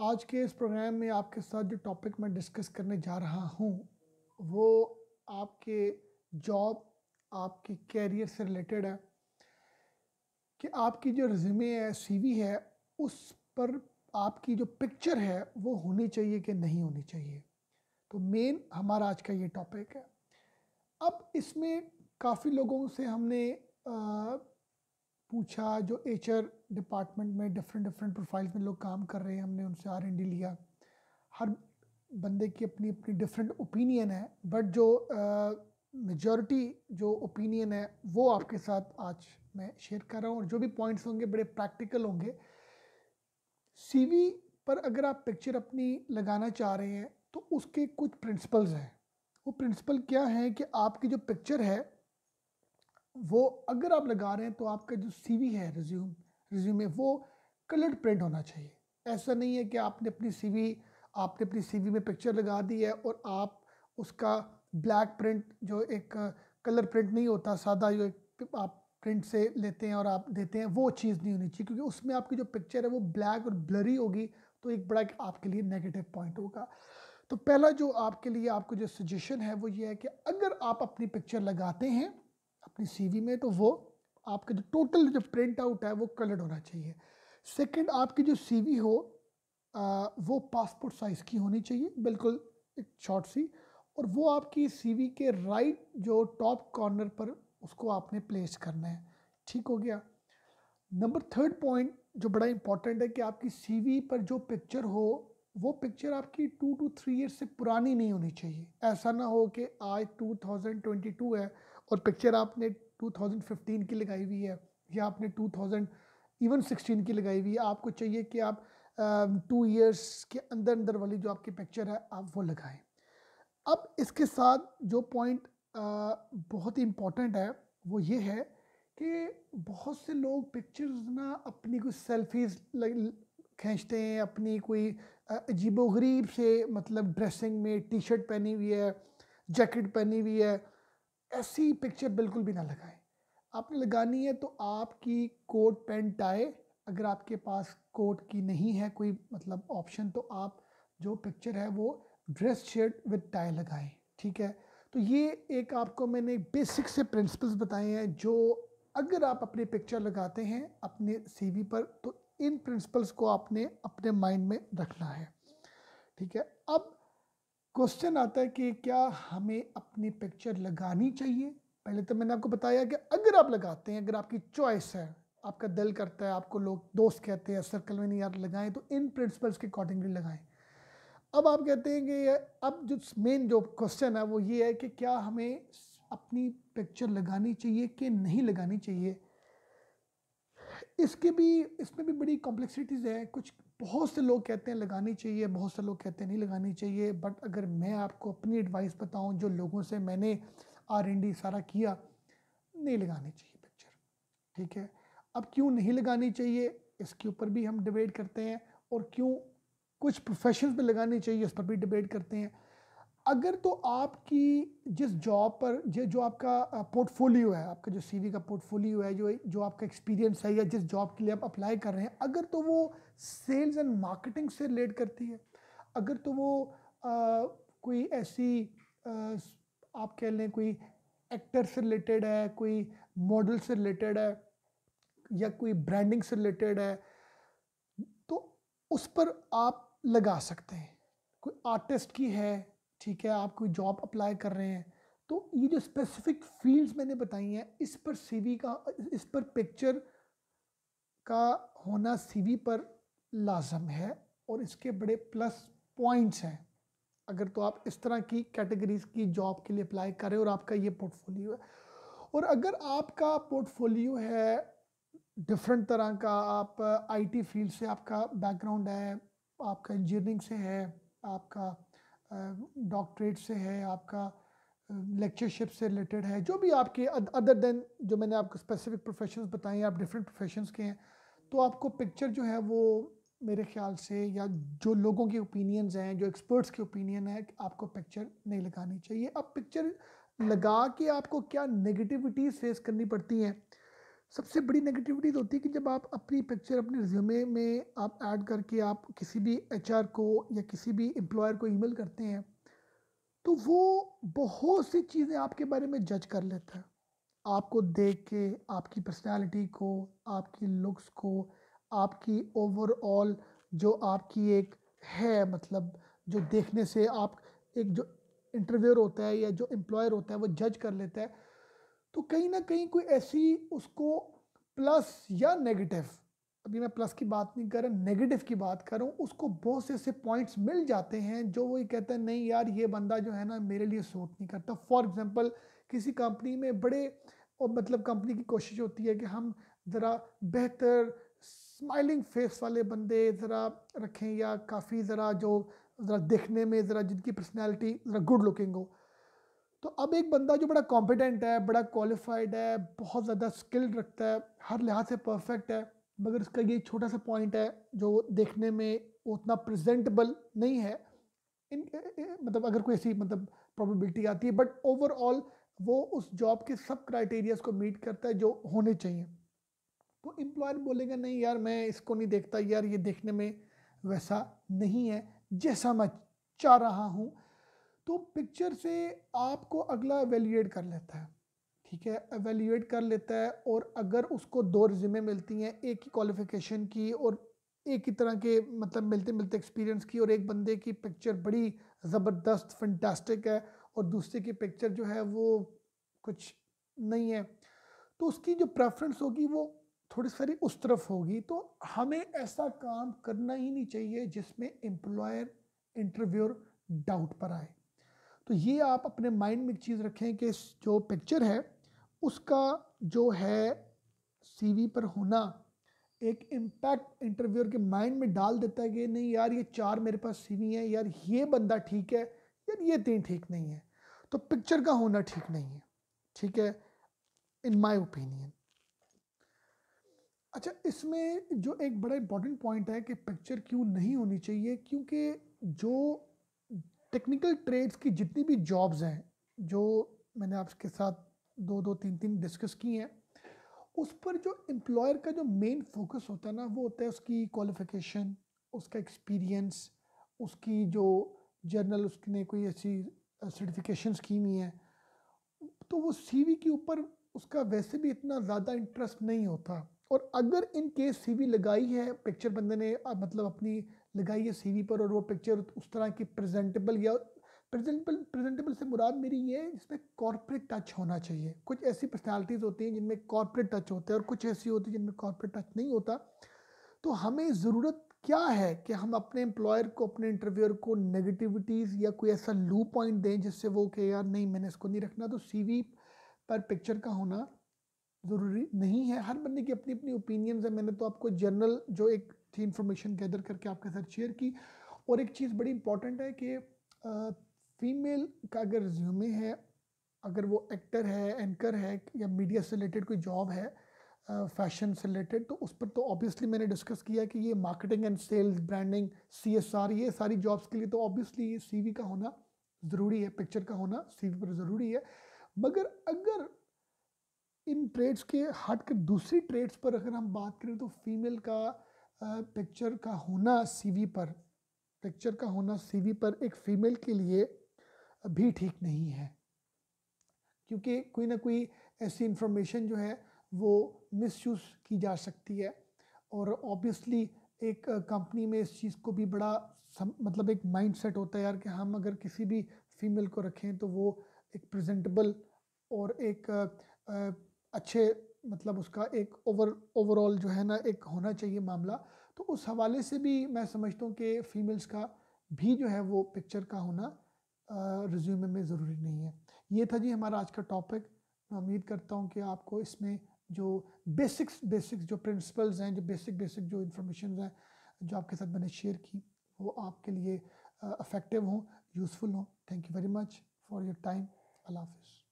आज के इस प्रोग्राम में आपके साथ जो टॉपिक मैं डिस्कस करने जा रहा हूँ, वो आपके जॉब आपके कैरियर से रिलेटेड है। कि आपकी जो रिज्यूमे है सीवी है, उस पर आपकी जो पिक्चर है, वो होनी चाहिए कि नहीं होनी चाहिए। तो मेन हमारा आज का ये टॉपिक है। अब इसमें काफ़ी लोगों से हमने पूछा जो एच डिपार्टमेंट में डिफरेंट डिफरेंट प्रोफाइल्स में लोग काम कर रहे हैं, हमने उनसे आरएनडी लिया। हर बंदे की अपनी अपनी डिफरेंट ओपिनियन है बट जो मेजॉरिटी जो ओपिनियन है, वो आपके साथ आज मैं शेयर कर रहा हूँ, और जो भी पॉइंट्स होंगे, बड़े प्रैक्टिकल होंगे। सीवी पर अगर आप पिक्चर अपनी लगाना चाह रहे हैं तो उसके कुछ प्रिंसिपल्स हैं। वो प्रिंसिपल क्या है कि आपकी जो पिक्चर है वो अगर आप लगा रहे हैं तो आपका जो सीवी है रिज्यूम रिज्यूमे वो कलर्ड प्रिंट होना चाहिए। ऐसा नहीं है कि आपने अपनी सीवी आपने अपनी सीवी में पिक्चर लगा दी है और आप उसका ब्लैक प्रिंट जो एक कलर प्रिंट नहीं होता, सादा जो एक आप प्रिंट से लेते हैं और आप देते हैं, वो चीज़ नहीं होनी चाहिए, क्योंकि उसमें आपकी जो पिक्चर है वो ब्लैक और ब्लरी होगी तो एक बड़ा आपके लिए नेगेटिव पॉइंट होगा। तो पहला जो आपके लिए आपको जो सजेशन है वो ये है कि अगर आप अपनी पिक्चर लगाते हैं अपनी सीवी में तो वो आपका जो टोटल जो प्रिंट आउट है वो कलर्ड होना चाहिए। सेकंड आपकी जो सीवी हो आ, वो पासपोर्ट साइज़ की होनी चाहिए बिल्कुल एक शॉर्ट सी और वो आपकी सीवी के राइट जो टॉप कॉर्नर पर उसको आपने प्लेस करना है। ठीक हो गया? नंबर थर्ड पॉइंट जो बड़ा इंपॉर्टेंट है कि आपकी सीवी पर जो पिक्चर हो वो पिक्चर आपकी टू टू थ्री ईयर्स से पुरानी नहीं होनी चाहिए। ऐसा ना हो कि आज 2022 है और पिक्चर आपने 2015 की लगाई हुई है या आपने 2000 इवन 16 की लगाई हुई है आपको चाहिए कि आप टू uh, इयर्स के अंदर अंदर वाली जो आपकी पिक्चर है आप वो लगाएँ। अब इसके साथ जो पॉइंट uh, बहुत ही इम्पोर्टेंट है वो ये है कि बहुत से लोग पिक्चर्स ना अपनी कुछ सेल्फीज खींचते हैं अपनी कोई अजीबोगरीब से मतलब ड्रेसिंग में टी शर्ट पहनी हुई है जैकेट पहनी हुई है ऐसी पिक्चर बिल्कुल भी ना लगाएँ। आपने लगानी है तो आपकी कोट, पेंट टाई अगर आपके पास कोट की नहीं है, कोई मतलब ऑप्शन तो आप जो पिक्चर है वो ड्रेस शर्ट विद टाई लगाएँ, ठीक है? तो ये एक आपको मैंने बेसिक से प्रिंसिपल्स बताए हैं जो अगर आप अपनी पिक्चर लगाते हैं, अपने सीवी पर तो इन प्रिंसिपल्स को आपने अपने माइंड में रखना है, ठीक है? अब क्वेश्चन आता है कि क्या हमें अपनी पिक्चर लगानी चाहिए? पहले तो मैंने आपको बताया कि अगर आप लगाते हैं, अगर आपकी चॉइस है, आपका दिल करता है, आपको लोग, दोस्त कहते हैं सर्कल में नहीं यार लगाएँ तो इन प्रिंसिपल्स के अकॉर्डिंगली लगाएँ। अब आप कहते हैं कि अब जो मेन जो क्वेश्चन है, वो ये है कि क्या हमें अपनी पिक्चर लगानी चाहिए कि नहीं लगानी चाहिए? इसके भी, इसमें भी बड़ी कॉम्प्लेक्सिटीज़ है। कुछ, बहुत से लोग कहते हैं लगानी चाहिए, बहुत से लोग कहते हैं नहीं लगानी चाहिए। बट अगर मैं आपको अपनी एडवाइस बताऊँ, जो लोगों से मैंने आर एन डी सारा किया, नहीं लगानी चाहिए पिक्चर ठीक है? अब क्यों नहीं लगानी चाहिए? इसके ऊपर भी हम डिबेट करते हैं। और क्यों कुछ प्रोफेशन में लगानी चाहिए उस पर भी डिबेट करते हैं। अगर तो आपकी जिस जॉब पर जो जो आपका पोर्टफोलियो है आपका जो सीवी का पोर्टफोलियो है जो जो आपका एक्सपीरियंस है या जिस जॉब के लिए आप अप्लाई कर रहे हैं अगर तो वो सेल्स एंड मार्केटिंग से रिलेट करती है। अगर तो वो आ, कोई ऐसी आ, आप कह लें कोई एक्टर से रिलेटेड है कोई मॉडल से रिलेटेड है या कोई ब्रांडिंग से रिलेटेड है तो उस पर आप लगा सकते हैं। कोई आर्टिस्ट की है ठीक है, आप कोई जॉब अप्लाई कर रहे हैं। तो ये जो स्पेसिफिक फील्ड्स मैंने बताई हैं, इस पर सीवी का, इस पर पिक्चर का होना सीवी पर लाजम है और इसके बड़े प्लस पॉइंट्स हैं। अगर तो आप इस तरह की कैटेगरीज की जॉब के लिए अप्लाई करें और आपका ये पोर्टफोलियो है। और अगर आपका पोर्टफोलियो है डिफरेंट तरह का, आप आईटी फ़ील्ड से आपका बैकग्राउंड है, आपका इंजीनियरिंग से है, आपका डॉक्टरेट से है, आपका लेक्चरशिप से रिलेटेड है, जो भी आपके अदर देन जो मैंने आपको स्पेसिफिक प्रोफेशन बताए आप डिफरेंट प्रोफेशन के हैं तो आपको पिक्चर जो है वो मेरे ख्याल से या जो लोगों के ओपिनियंस हैं, जो एक्सपर्ट्स के ओपिनियन है, आपको पिक्चर नहीं लगानी चाहिए। अब पिक्चर लगा के आपको क्या नेगेटिविटीज़ फेस करनी पड़ती हैं? सबसे बड़ी नेगेटिविटीज होती है कि जब आप अपनी पिक्चर अपने रिज्यूमे में आप ऐड करके आप किसी भी एचआर को या किसी भी एम्प्लॉयर को ईमेल करते हैं तो वो बहुत सी चीज़ें आपके बारे में जज कर लेता है। आपको देख के, आपकी पर्सनालिटी को, आपकी लुक्स को, आपकी ओवरऑल जो आपकी एक है मतलब जो देखने से आप एक जो इंटरव्यूअर होता है या जो एम्प्लॉयर होता है, वो जज कर लेता है। तो कहीं ना कहीं कोई ऐसी उसको प्लस या नेगेटिव अभी मैं प्लस की बात नहीं कर रहा नेगेटिव की बात कर उसको बहुत से ऐसे पॉइंट्स मिल जाते हैं जो वही कहते हैं, नहीं यार, ये बंदा जो है ना मेरे लिए सूट नहीं करता. फॉर एग्जांपल किसी कंपनी में बड़े, और मतलब कंपनी की कोशिश होती है कि हम ज़रा बेहतर स्माइलिंग फेस वाले बंदे ज़रा रखें या काफ़ी ज़रा जो, ज़रा देखने में ज़रा जिनकी पर्सनैलिटी ज़रा गुड लुकिंग हो। तो अब एक बंदा जो बड़ा कॉम्पिटेंट है, बड़ा क्वालिफाइड है, बहुत ज़्यादा स्किल्ड रखता है, हर लिहाज से परफेक्ट है, मगर उसका ये छोटा सा पॉइंट है, जो देखने में उतना प्रेजेंटेबल नहीं है। इन मतलब अगर कोई ऐसी मतलब प्रॉबिलिटी आती है बट ओवरऑल वो उस जॉब के सब क्राइटेरियाज को मीट करता है जो होने चाहिए। तो एम्प्लॉयर बोलेगा, नहीं यार, मैं इसको नहीं देखता, यार ये देखने में वैसा नहीं है, जैसा मैं चाह रहा हूँ तो पिक्चर से आपको अगला एवेल्यूएट कर लेता है, ठीक है? एवेल्यूएट कर लेता है और अगर उसको दो रिज्यूमे मिलती हैं, एक ही क्वालिफिकेशन की और एक ही तरह के मतलब मिलते मिलते एक्सपीरियंस की और एक बंदे की पिक्चर बड़ी ज़बरदस्त फंटास्टिक है और दूसरे की पिक्चर जो है वो कुछ नहीं है तो उसकी जो प्रेफरेंस होगी वो थोड़ी सारी उस तरफ़ होगी। तो हमें ऐसा काम करना ही नहीं चाहिए जिसमें एम्प्लॉयर इंटरव्यूर डाउट पर आए। तो ये आप अपने माइंड में एक चीज़ रखें कि जो पिक्चर है, उसका जो है सीवी पर होना एक इम्पैक्ट इंटरव्यूअर के माइंड में डाल देता है कि नहीं यार ये चार मेरे पास सीवी है, यार ये बंदा ठीक है, यार ये तीन ठीक नहीं है। तो पिक्चर का होना ठीक नहीं है, ठीक है? इन माय ओपिनियन अच्छा इसमें जो एक बड़ा इंपॉर्टेंट पॉइंट है कि पिक्चर क्यों नहीं होनी चाहिए, क्योंकि जो टेक्निकल ट्रेड्स की जितनी भी जॉब्स हैं, जो मैंने आपके साथ दो दो, तीन तीन डिस्कस की हैं, उस पर जो एम्प्लॉयर का जो मेन फोकस होता है ना, वो होता है उसकी क्वालिफिकेशन उसका एक्सपीरियंस उसकी जो जर्नल उसने कोई ऐसी सर्टिफिकेशन की हुई है तो वो सीवी के ऊपर उसका वैसे भी इतना ज़्यादा इंटरेस्ट नहीं होता। और अगर इन केस सीवी लगाई है पिक्चर बंदे ने मतलब अपनी लगाई है सीवी पर और वो पिक्चर उस तरह की प्रेजेंटेबल या प्रेजेंटेबल प्रेजेंटेबल से मुराद मेरी ये है जिसमें कॉर्पोरेट टच होना चाहिए। कुछ ऐसी पर्सनालिटीज़ होती हैं जिनमें कॉर्पोरेट टच होता है और कुछ ऐसी होती है जिनमें कॉर्पोरेट टच नहीं होता। तो हमें ज़रूरत क्या है कि हम अपने एम्प्लॉयर को, अपने इंटरव्यूअर को नेगेटिविटीज़ या कोई ऐसा लू पॉइंट दें जिससे वो कि यार नहीं, मैंने इसको नहीं रखना। तो सीवी पर पिक्चर का होना ज़रूरी नहीं है। हर बंदे की अपनी अपनी ओपिनियंस है। मैंने तो आपको जनरल जो एक थी इंफॉर्मेशन गैदर करके आपके साथ शेयर की। और एक चीज़ बड़ी इंपॉर्टेंट है कि फीमेल का अगर रिज्यूमे है, अगर वो एक्टर है एंकर है या मीडिया से रिलेटेड कोई जॉब है फ़ैशन से रिलेटेड तो उस पर तो ऑब्वियसली मैंने डिस्कस किया कि ये marketing and sales branding CSR ये सारी जॉब्स के लिए तो ऑब्वियसली ये सीवी का होना ज़रूरी है पिक्चर का होना सीवी पर ज़रूरी है। मगर अगर इन ट्रेड्स के हट कर दूसरी ट्रेड्स पर अगर हम बात करें तो फीमेल का पिक्चर का होना सीवी पर पिक्चर का होना सीवी पर एक फ़ीमेल के लिए भी ठीक नहीं है। क्योंकि कोई ना कोई ऐसी इंफॉर्मेशन जो है वो मिसयूज़ की जा सकती है और ऑब्वियसली एक कंपनी में इस चीज़ को भी बड़ा सम, मतलब एक माइंड सेट होता है यार कि हम अगर किसी भी फीमेल को रखें तो वो एक प्रेजेंटेबल और एक आ, आ, अच्छे मतलब उसका एक ओवर ओवरऑल जो है ना, एक होना चाहिए मामला। तो उस हवाले से भी मैं समझता हूँ कि फ़ीमेल्स का भी जो है वो पिक्चर का होना रिज्यूमे में ज़रूरी नहीं है। ये था जी हमारा आज का टॉपिक मैं उम्मीद करता हूँ कि आपको इसमें जो बेसिक्स बेसिक्स जो प्रिंसिपल्स हैं, जो बेसिक बेसिक जो इन्फॉर्मेशन हैं, जो आपके साथ मैंने शेयर की, वो आपके लिए अफेक्टिव हों यूज़फुल हों। Thank you very much for your time अल्लाह हाफिज़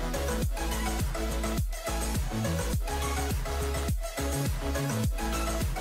フフフフ。